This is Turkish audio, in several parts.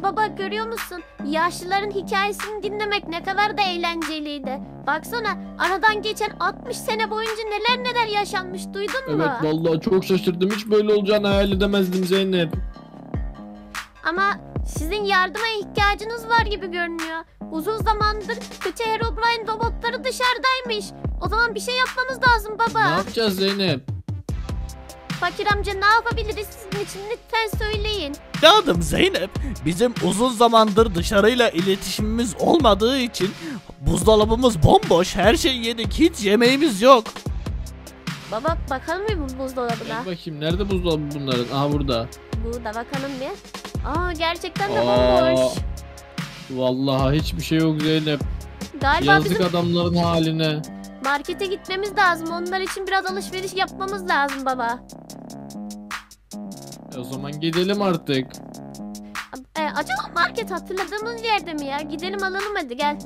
Ay baba görüyor musun? Yaşlıların hikayesini dinlemek ne kadar da eğlenceliydi. Baksana aradan geçen 60 sene boyunca neler neler yaşanmış duydun mu? Evet vallahi çok şaşırdım. Hiç böyle olacağını hayal edemezdim Zeynep. Ama sizin yardıma ihtiyacınız var gibi görünüyor. Uzun zamandır kötü Herobrine robotları dışarıdaymış. O zaman bir şey yapmamız lazım Ne baba. yapacağız Zeynep? Fakir amca ne yapabiliriz sizin için lütfen söyleyin. Evladım Zeynep, bizim uzun zamandır dışarıyla iletişimimiz olmadığı için buzdolabımız bomboş, her şeyi yedik, hiç yemeğimiz yok. Baba bakalım mı bu buzdolabına? Gel bakayım nerede buzdolabı bunların? Aha burada. Burada bakalım bir. Aa gerçekten de Aa, bomboş. Vallahi hiçbir şey yok Zeynep. Galiba Yazık bizim adamların haline. markete gitmemiz lazım. Onlar için biraz alışveriş yapmamız lazım baba. O zaman gidelim artık. E, acaba market hatırladığımız yerde mi ya? Gidelim alalım hadi gel.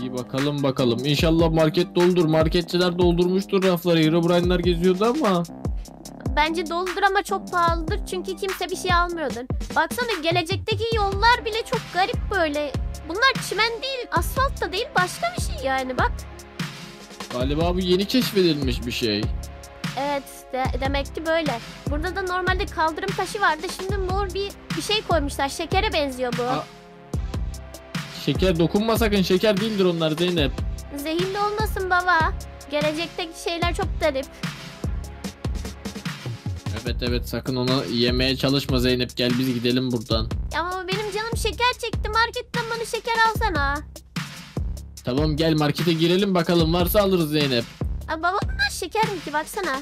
İyi bakalım bakalım. İnşallah market doldur. Marketçiler doldurmuştur rafları. Herobrine'ler geziyordu ama. Bence doldur ama çok pahalıdır çünkü kimse bir şey almıyordur. Baksana gelecekteki yollar bile çok garip böyle. Bunlar çimen değil, asfalt da değil başka bir şey yani bak. Galiba bu yeni keşfedilmiş bir şey. Evet de- demek ki böyle. Burada da normalde kaldırım taşı vardı. Şimdi mor bir bir şey koymuşlar. Şekere benziyor bu. Aa. Şeker dokunma sakın. Şeker değildir onlar Zeynep. Zehirli olmasın baba. Gelecekteki şeyler çok garip. Evet evet sakın onu yemeye çalışma Zeynep. Gel biz gidelim buradan. Ama benim canım şeker çekti. Marketten bana şeker alsana. Tamam gel markete girelim bakalım. Varsa alırız Zeynep. Aa, baba bunlar şeker mi ki baksana.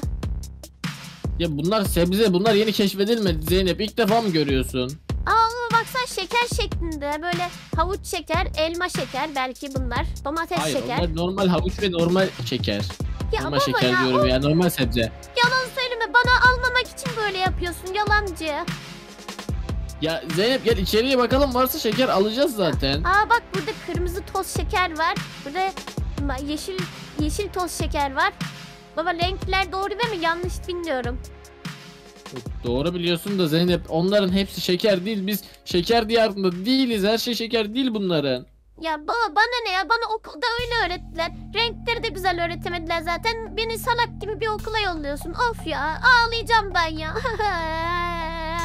Ya bunlar sebze. Bunlar yeni keşfedilmedi Zeynep. İlk defa mı görüyorsun? Aa baksana şeker şeklinde böyle havuç şeker, elma şeker belki bunlar. Domates Hayır şeker. onlar normal havuç ve normal şeker. Ya normal baba şeker ya diyorum o ya normal sebze. yalan söyleme bana almamak için böyle yapıyorsun yalancı. Ya Zeynep gel içeriye bakalım varsa şeker alacağız zaten. Aa bak burada kırmızı toz şeker var. Burada yeşil yeşil toz şeker var. Baba renkler doğru değil mi? Yanlış bilmiyorum. Doğru biliyorsun da Zeynep onların hepsi şeker değil. Biz şeker diyarında değiliz. Her şey şeker değil bunların. Ya baba bana ne ya? Bana okulda öyle öğrettiler. Renkleri de güzel öğretemediler zaten. Beni salak gibi bir okula yolluyorsun. Of ya ağlayacağım ben ya.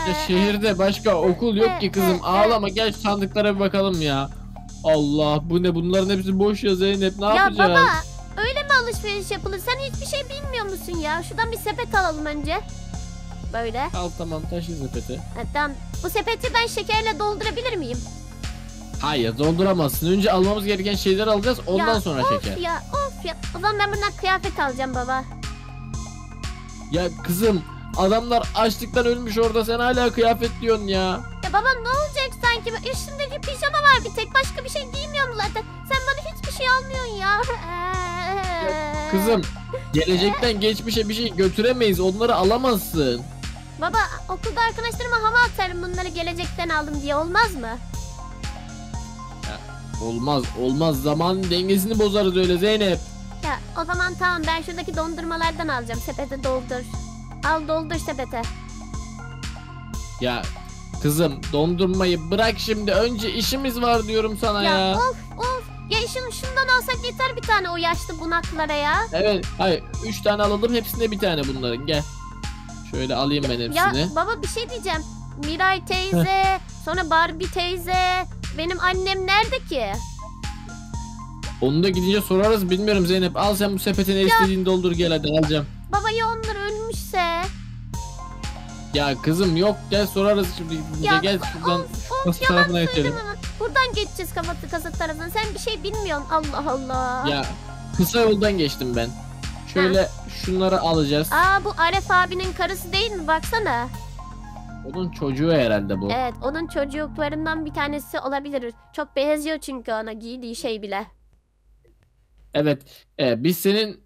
Ya şehirde başka okul yok ki kızım. Ağlama gel şu sandıklara bir bakalım ya. Allah bu ne bunların hepsi boş ya Zeynep ne ya yapacağız? baba alışveriş yapılır? Sen hiçbir şey bilmiyor musun ya? Şuradan bir sepet alalım önce. Böyle. Al tamam taşı sepeti. Ha, tamam. Bu sepeti ben şekerle doldurabilir miyim? Hayır dolduramazsın. Önce almamız gereken şeyleri alacağız ondan ya, sonra of şeker. ya of ya. O zaman ben bundan kıyafet alacağım baba. Ya kızım adamlar açlıktan ölmüş orada sen hala kıyafet diyorsun ya. Ya baba ne olacak sanki? Üstümdeki pijama var bir tek. Başka bir şey giymiyorum zaten. Sen bana hiçbir şey almıyorsun ya. Kızım gelecekten geçmişe bir şey götüremeyiz onları alamazsın. Baba okulda arkadaşlarıma hava atarım bunları gelecekten aldım diye olmaz mı? Olmaz olmaz zaman dengesini bozarız öyle Zeynep. Ya o zaman tamam ben şuradaki dondurmalardan alacağım. Sepete doldur. Al doldur sepete. Ya kızım dondurmayı bırak şimdi önce işimiz var diyorum sana ya. Ya, of of. Ya şunu şundan alsak yeter bir tane o yaşlı bunaklara ya. Evet hayır 3 tane alalım hepsine bir tane bunların gel. Şöyle alayım ben hepsini. Ya baba bir şey diyeceğim. Miray teyze, sonra Barbie teyze. Benim annem nerede ki? Onu da gidince sorarız bilmiyorum Zeynep. Al sen bu sepete ne istediğini doldur gel hadi alacağım. Baba ya onlar ölmüşse? Ya kızım yok gel sorarız şimdi. Ya gel şuradan Of tarafına geçelim. Buradan geçeceğiz kafatı kasıt tarafından. Sen bir şey bilmiyorsun. Allah Allah. Ya kısa yoldan geçtim ben. Şöyle şunları alacağız. Aa bu Aref abinin karısı değil mi? Baksana. Onun çocuğu herhalde bu. Evet onun çocuklarından bir tanesi olabilir. Çok benziyor çünkü ona giydiği şey bile. Evet. e, biz senin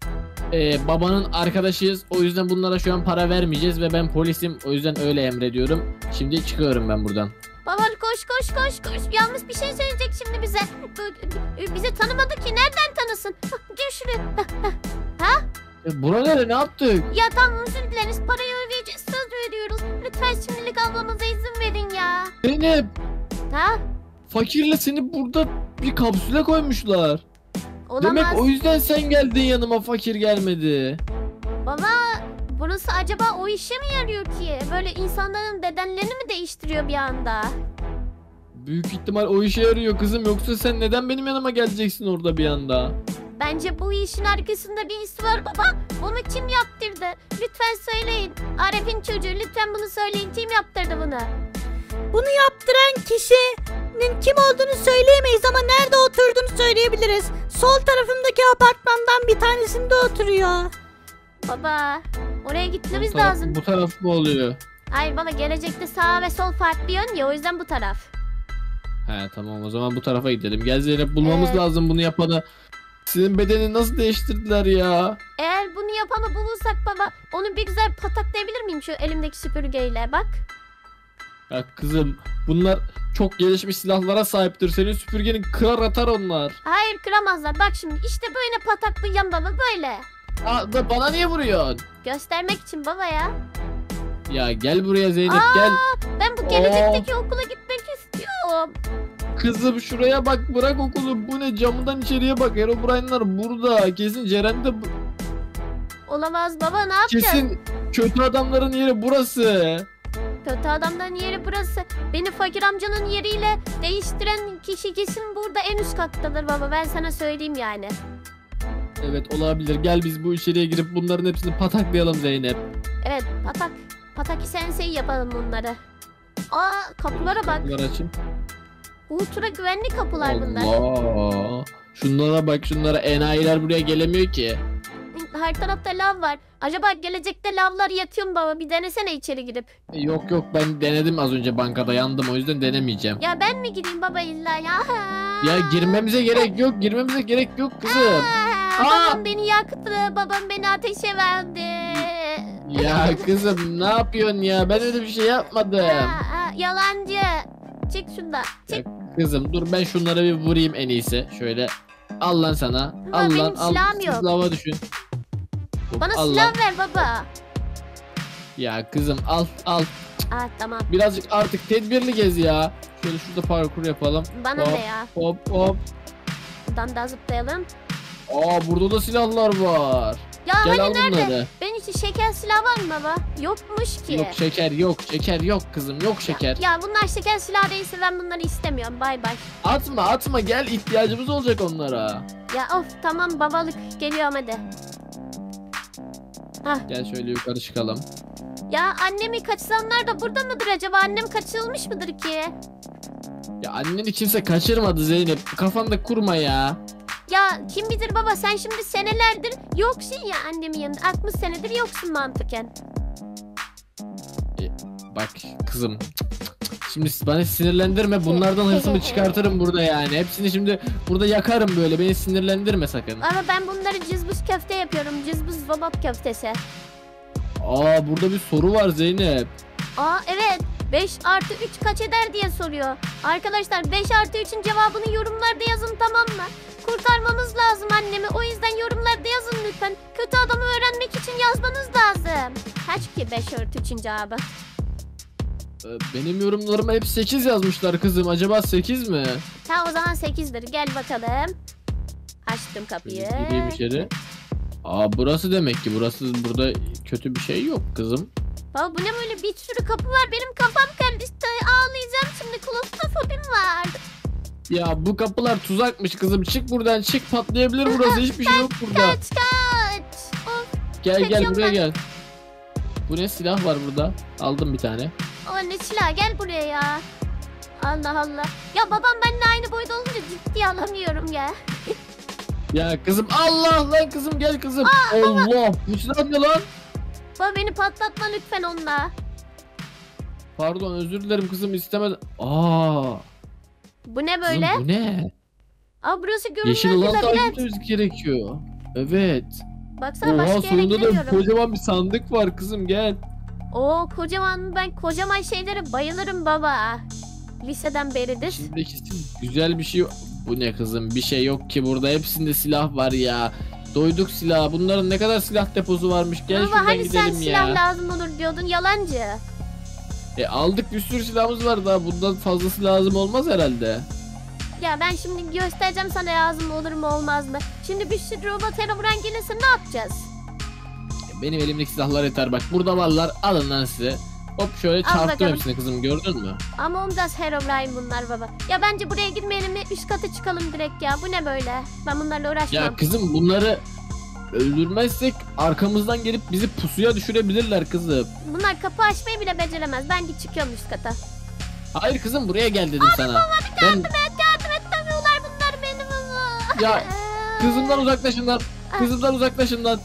e, babanın arkadaşıyız. O yüzden bunlara şu an para vermeyeceğiz ve ben polisim. O yüzden öyle emrediyorum. Şimdi çıkıyorum ben buradan. Baba koş koş koş koş. Yalnız bir şey söyleyecek şimdi bize. Bu- Bizi tanımadı ki. Nereden tanısın? Gel şuraya. Hah, E, bura nere ne yaptık? Ya tamam özür dileriz. Parayı ödeyeceğiz. Söz veriyoruz. Lütfen şimdilik almamıza izin verin ya. Zeynep Ha? fakirle seni burada bir kapsüle koymuşlar. Olamaz. Demek o yüzden sen geldin yanıma fakir gelmedi. Baba burası acaba o işe mi yarıyor ki? Böyle insanların bedenlerini mi değiştiriyor bir anda? Büyük ihtimal o işe yarıyor kızım yoksa sen neden benim yanıma geleceksin orada bir anda? Bence bu işin arkasında bir iş var baba. Bunu kim yaptırdı? Lütfen söyleyin. Arif'in çocuğu lütfen bunu söyleyin. Kim yaptırdı bunu? Bunu yaptıran kişinin kim olduğunu söyleyemeyiz ama nerede oturduğunu söyleyebiliriz. Sol tarafımdaki apartmandan bir tanesinde oturuyor. Baba oraya gitmemiz bu taraf, lazım. Bu taraf mı oluyor? Hayır baba gelecekte sağ ve sol farklı yön ya o yüzden bu taraf. He tamam o zaman bu tarafa gidelim. Gel Zeynep bulmamız Evet. lazım bunu yapanı. Sizin bedeni nasıl değiştirdiler ya? Eğer bunu yapanı bulursak baba onu bir güzel pataklayabilir miyim şu elimdeki süpürgeyle bak. Ya kızım bunlar çok gelişmiş silahlara sahiptir. Senin süpürgenin kırar atar onlar. Hayır kıramazlar bak şimdi işte böyle pataklayacağım baba böyle. Aa, da bana niye vuruyorsun? Göstermek için baba ya. Ya gel buraya Zeynep Aa! gel. Ben bu gelecekteki okula gitmek istiyorum. Kızım şuraya bak bırak okulu. Bu ne camından içeriye bak. Herobrine'lar burada. Kesin Ceren de bu- Olamaz baba ne yapacağız? kesin kötü adamların yeri burası. Kötü adamların yeri burası. Beni fakir amcanın yeriyle değiştiren kişi kesin burada en üst kattadır baba. Ben sana söyleyeyim yani. Evet olabilir. Gel biz bu içeriye girip bunların hepsini pataklayalım Zeynep. Evet patak. Pataki sensei yapalım bunları. Aa kapılara bak. Bunları açın. Ultra güvenli kapılar bunlar. Allah. Şunlara bak şunlara enayiler buraya gelemiyor ki. Her tarafta lav var. Acaba gelecekte lavlar yatıyor mu baba? Bir denesene içeri girip. Yok yok ben denedim az önce bankada yandım o yüzden denemeyeceğim. Ya ben mi gideyim baba illa ya? Ya girmemize gerek yok girmemize gerek yok kızım. Aa, Aa! Babam beni yaktı. Babam beni ateşe verdi. Ya kızım ne yapıyorsun ya ben öyle bir şey yapmadım. Aa, aa, yalancı. Çık şundan. Çık. Kızım dur ben şunlara bir vurayım en iyisi. Şöyle al lan sana. Ama Al benim lan al. silahım yok. Silahıma düşün. Bana al silah ver baba. Ya kızım al al. Aa tamam. Birazcık artık tedbirli gez ya. Şöyle şurada parkur yapalım. Bana Hop. ne ya? Hop hop. Buradan da zıplayalım. Aa burada da silahlar var. Ya Gel hani nerede? bunları. Benim için şeker silah var mı baba? Yokmuş ki. Yok şeker yok şeker yok kızım yok şeker. Ya bunlar şeker silah değilse ben bunları istemiyorum. Bay bay. Atma atma gel ihtiyacımız olacak onlara. Ya of tamam babalık. Geliyorum hadi. Gel şöyle yukarı çıkalım. Ya annemi kaçıranlar da burada mıdır acaba? Annem kaçırılmış mıdır ki? Ya anneni kimse kaçırmadı Zeynep. Kafanda kurma ya. Ya kim bilir baba sen şimdi senelerdir yoksun ya annemin yanında. 60 senedir yoksun mantıken. Bak kızım. Şimdi bana sinirlendirme. Bunlardan hırsımı çıkartırım burada yani. Hepsini şimdi burada yakarım böyle. Beni sinirlendirme sakın. Ama ben bunları cızbız köfte yapıyorum. Cızbız babap köftesi. Aa burada bir soru var Zeynep. Aa evet. 5 artı 3 kaç eder diye soruyor. Arkadaşlar 5 artı 3'ün cevabını yorumlarda yazın tamam mı? Kurtarmamız lazım annemi. O yüzden yorumlarda yazın lütfen. Kötü adamı öğrenmek için yazmanız lazım. Kaç ki 5 artı 3'ün cevabı? Ee, Benim yorumlarıma hep 8 yazmışlar kızım. Acaba 8 mi? Ta o zaman 8'dir. Gel bakalım. Açtım kapıyı. Gireyim içeri. Aa burası demek ki. Burası burada kötü bir şey yok kızım. Baba bu ne böyle bir sürü kapı var. Benim kafam karıştı. Ağlayacağım şimdi. Klostrofobim var. Ya bu kapılar tuzakmış kızım. Çık buradan çık patlayabilir burası. Hiçbir şey yok burada. Kaç kaç. Of Gel gel buraya ben. gel. Bu ne silah var burada. Aldım bir tane. O ne silah gel buraya ya. Allah Allah. Ya babam benimle aynı boyda olunca ciddiye alamıyorum ya. Ya kızım Allah lan kızım gel kızım. Allah bu silah ne lan? Baba beni patlatma lütfen onunla. Pardon özür dilerim kızım istemedim. Aa. Bu ne Kızım böyle? bu ne? Aa burası Yeşil görünmez olan bir takip gerekiyor. Evet. Baksana Oha başka yere sonunda da gidemiyorum. kocaman bir sandık var kızım gel. Oo kocaman ben kocaman şeylere bayılırım baba. Liseden beridir. İçindeki güzel bir şey Bu ne kızım bir şey yok ki burada hepsinde silah var ya. Doyduk silah. Bunların ne kadar silah deposu varmış. Gel Baba şuradan hani sen gidelim silah ya. lazım olur diyordun yalancı. E aldık bir sürü silahımız var daha bundan fazlası lazım olmaz herhalde. Ya ben şimdi göstereceğim sana lazım olur mu olmaz mı? Şimdi bir sürü robot Herobrine gelirse ne yapacağız? Benim elimdeki silahlar yeter bak burada varlar alın lan size. Hop şöyle çarptım bakalım. hepsini kızım gördün mü? Ama Umdas Herobrine bunlar baba. Ya bence buraya girmeyelim mi? Üst kata çıkalım direkt ya. Bu ne böyle? Ben bunlarla uğraşmam. Ya kızım bunları öldürmezsek arkamızdan gelip bizi pusuya düşürebilirler kızım. Bunlar kapı açmayı bile beceremez. Ben git çıkıyorum üst kata. Hayır kızım buraya gel dedim sana. Ben Yardım et yardım et dövüyorlar bunlar beni baba. ya kızımdan uzaklaşın lan. Kızımdan uzaklaşın lan.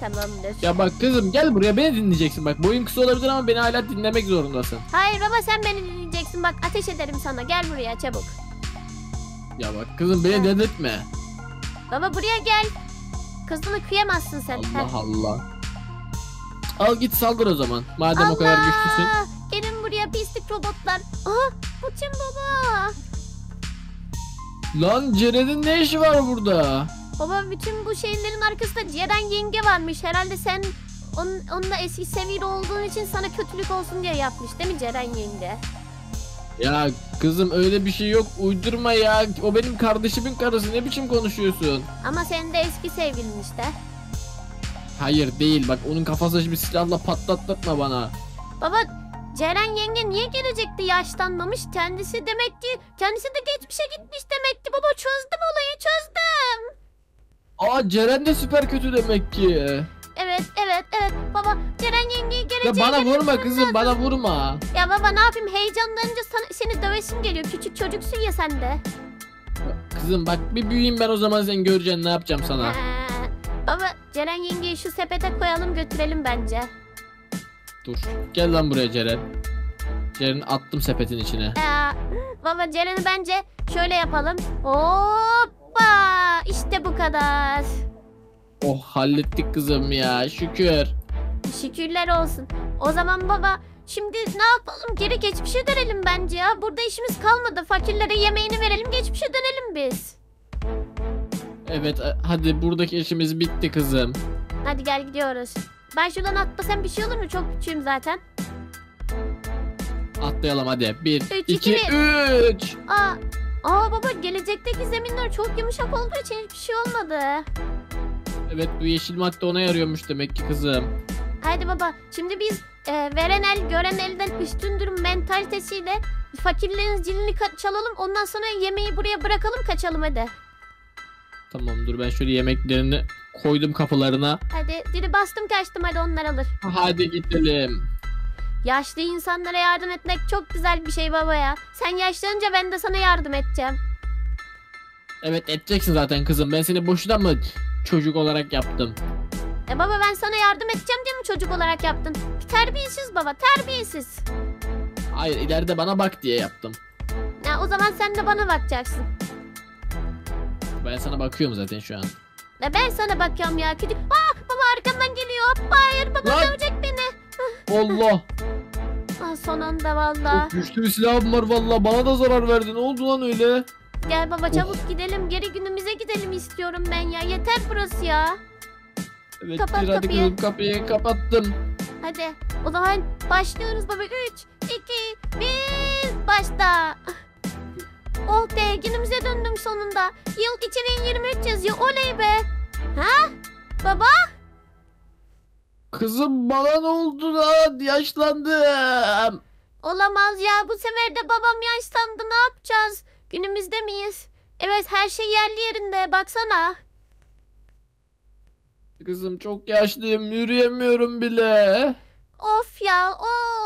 Tamamdır. Ya bak kızım gel buraya beni dinleyeceksin bak. Boyun kısa olabilir ama beni hala dinlemek zorundasın. Hayır baba sen beni dinleyeceksin. Bak ateş ederim sana. Gel buraya çabuk. Ya bak kızım beni dedirtme. Baba buraya gel. Kızını kıyamazsın sen. Allah Heh. Allah. Al git saldır o zaman. Madem o kadar güçlüsün. Gelin buraya pislik robotlar. Aha bu kim baba? Lan Ceren'in ne işi var burada? Baba bütün bu şeylerin arkasında Ceren yenge varmış. Herhalde sen onun, onunla eski sevgili olduğun için sana kötülük olsun diye yapmış değil mi Ceren yenge? Ya kızım öyle bir şey yok uydurma ya. O benim kardeşimin karısı ne biçim konuşuyorsun? Ama senin de eski sevgilin işte. Hayır değil bak onun kafasına şimdi silahla patlatma bana. Baba Ceren yenge niye gelecekti yaşlanmamış? Kendisi demek ki kendisi de geçmişe gitmiş demek ki. Baba çözdüm olayı çözdüm. Aa Ceren de süper kötü demek ki. Evet evet evet baba Ceren yengeyi Ya bana vurma kızım bana vurma. Ya baba ne yapayım heyecanlanınca sana, seni dövesim geliyor. Küçük çocuksun ya sen de. Kızım bak bir büyüyeyim ben o zaman sen göreceksin ne yapacağım sana. Ee, baba Ceren yengeyi şu sepete koyalım götürelim bence. Dur gel lan buraya Ceren. Ceren attım sepetin içine. Ee, baba Ceren'i bence şöyle yapalım. Hoppa işte bu kadar. Oh hallettik kızım ya şükür. Şükürler olsun. O zaman baba şimdi ne yapalım? Geri geçmişe dönelim bence ya. Burada işimiz kalmadı. Fakirlere yemeğini verelim geçmişe dönelim biz. Evet e, hadi buradaki işimiz bitti kızım. Hadi gel gidiyoruz. Ben şuradan atlasam bir şey olur mu? Çok küçüğüm zaten. Atlayalım hadi. 1, Üç, 2, iki, 3. Aa, aa baba gelecekteki zeminler çok yumuşak olduğu için hiçbir şey olmadı. Evet bu yeşil madde ona yarıyormuş demek ki kızım. Haydi baba şimdi biz e, veren el gören elden üstündür mentalitesiyle fakirlerin zilini çalalım ondan sonra yemeği buraya bırakalım kaçalım hadi. Tamam dur ben şöyle yemeklerini koydum kapılarına. Hadi dili bastım kaçtım hadi onlar alır. Hadi gidelim. Yaşlı insanlara yardım etmek çok güzel bir şey baba ya. Sen yaşlanınca ben de sana yardım edeceğim. Evet edeceksin zaten kızım. Ben seni boşuna mı çocuk olarak yaptım? E baba ben sana yardım edeceğim diye mi çocuk olarak yaptın? Terbiyesiz baba terbiyesiz. Hayır ileride bana bak diye yaptım. Ya o zaman sen de bana bakacaksın. Ben sana bakıyorum zaten şu an. Ya ben sana bakıyorum ya. Aa baba arkamdan geliyor. Hayır baba Lan! dövecek beni. Allah! Son anda valla. Çok güçlü bir silahım var valla. Bana da zarar verdi. Ne oldu lan öyle? Gel baba çabuk gidelim. Geri günümüze gidelim istiyorum ben ya. Yeter burası ya. Evet Kapat bir hadi kapıyı. kızım kapıyı kapattım. Hadi o zaman başlıyoruz baba. 3, 2, 1 başla. Oh be günümüze döndüm sonunda. Yıl 2023 yazıyor. Oley be. Ha? Baba? Kızım bana ne oldu lan? Yaşlandım. Olamaz ya. Bu sefer de babam yaşlandı. Ne yapacağız? Günümüzde miyiz? Evet her şey yerli yerinde. Baksana. Kızım çok yaşlıyım. Yürüyemiyorum bile. Of ya of.